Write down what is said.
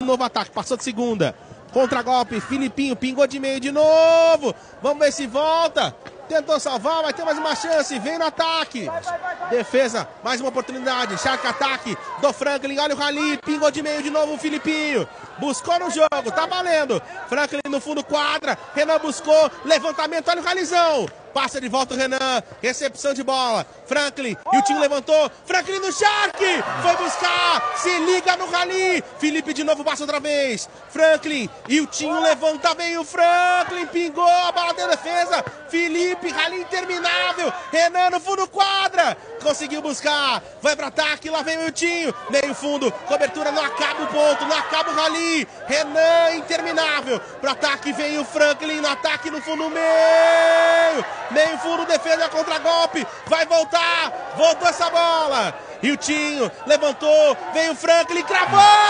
Novo ataque, passou de segunda. Contra-golpe, Filipinho pingou de meio de novo. Vamos ver se volta. Tentou salvar, vai ter mais uma chance. Vem no ataque. Defesa, mais uma oportunidade. Charca ataque do Franklin. Olha o Rally. Pingou de meio de novo o Filipinho. Buscou no jogo, tá valendo. Franklin no fundo quadra. Renan buscou. Levantamento, olha o Ralizão. Passa de volta o Renan. Recepção de bola. Franklin. E o time levantou. Franklin no Shark. Foi buscar. Se liga no Rally. Felipe de novo passa outra vez. Franklin. E o time levanta bem o Franklin. Pingou a bola da defesa. Felipe. Rally interminável. Renan no fundo quadra. Conseguiu buscar. Vai para ataque. Lá vem o Tinho. Meio fundo. Cobertura. Não acaba o ponto. Não acaba o Rally. Renan interminável. Para ataque vem o Franklin. No ataque no fundo meio. Meio fundo, defesa contra golpe. Vai voltar. Voltou essa bola. E o Tinho levantou. Vem o Franklin, cravou.